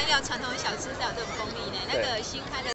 湾要传统小吃才有这种功力呢。那个新开的